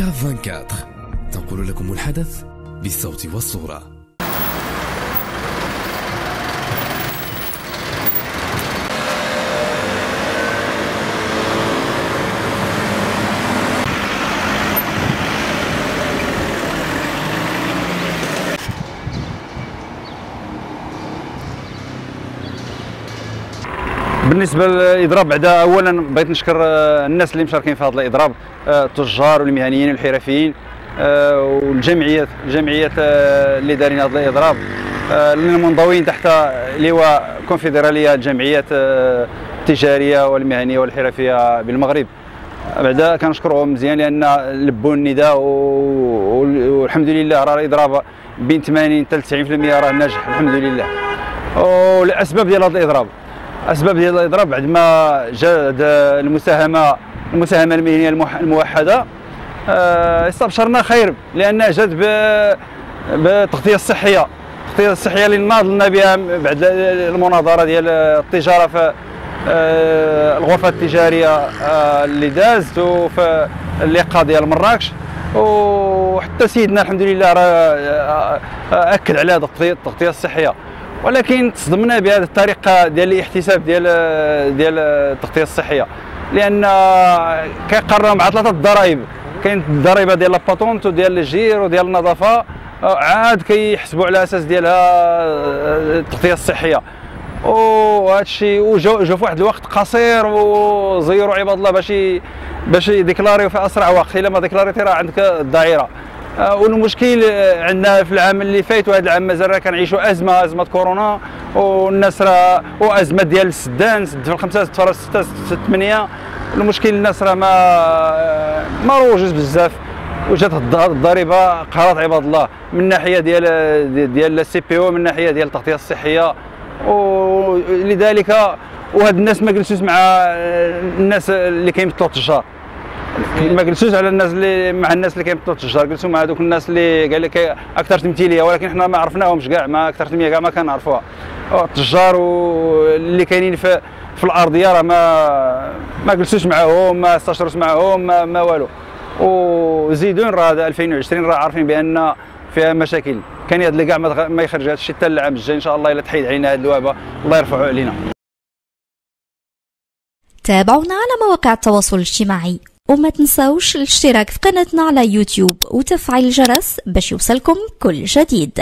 كاف 24 تنقل لكم الحدث بالصوت والصورة. بالنسبة للإضراب بعدا اولا بغيت نشكر آه، الناس اللي مشاركين في هذا الإضراب آه، التجار والمهنيين والحرفيين آه، والجمعيات الجمعيات اللي دارين هذا الإضراب المنضوين تحت لواء كونفدرالية الجمعيات التجارية والمهنية والحرفية بالمغرب. بعدا كنشكرهم مزيان لأن لبوا النداء والحمد لله راه الإضراب بين 80 حتى 90% راه ناجح الحمد لله. والأسباب ديال هذا الإضراب اسباب ديال الاضراب بعد ما جا المساهمه المساهمة المهنية الموحدة آه، استبشرنا خير لانها جات بالتغطيه الصحيه التغطيه الصحيه اللي ناضلنا بها بعد المناظرة ديال التجارة في آه، الغرفة التجارية آه، اللي دازت وفي اللقاء ديال مراكش وحتى سيدنا الحمد لله راه أكد على التغطية الصحية. ولكن تصدمنا بهذه الطريقة ديال الاحتساب ديال ديال التغطية الصحية. لأن كيقارنوا مع ثلاثة الضرائب. كاين الضريبة ديال la patente وديال الجير وديال النظافة. عاد كيحسبوا على أساس ديالها التغطية الصحية. وهذا الشيء وجاو في واحد الوقت قصير وزيروا عباد الله باش باش يديكلاريو في أسرع وقت. إلا ما ديكلاريتي راه عندك الدائرة. والمشكل عندنا في العام اللي فات وهذا العام مازال كنعيشوا أزمة أزمة كورونا والناس راه وأزمة ديال السدان سد في الخمسه سد في السته سد ثمانية. المشكل الناس راه ما ما روجوش بزاف. وجات الضريبة قهرت عباد الله من ناحية ديال ديال ال CPU من ناحية ديال التغطية الصحية. ولذلك وهاد الناس ما جلسوش مع الناس اللي كيمثلوا التجار ما جلسوش على الناس اللي مع الناس اللي كيمثلوا التجار جلسوا مع هذوك الناس اللي قال لك أكثر تمثيلية ولكن حنا ما عرفناهمش كاع ما أكثر تمثيلية كاع ما كنعرفوها. التجار اللي كاينين في في الأرضية راه ما ما جلسوش معاهم ما استشروش معاهم ما, ما والو. وزيدون راه 2020 راه عارفين بأن فيها مشاكل. كان هذا اللي كاع ما يخرج هذا الشيء حتى العام الجاي إن شاء الله إلا تحيد علينا هذه الوباء الله يرفعه علينا. تابعونا على مواقع التواصل الاجتماعي. وما تنساوش الاشتراك في قناتنا على يوتيوب وتفعيل الجرس باش يوصلكم كل جديد.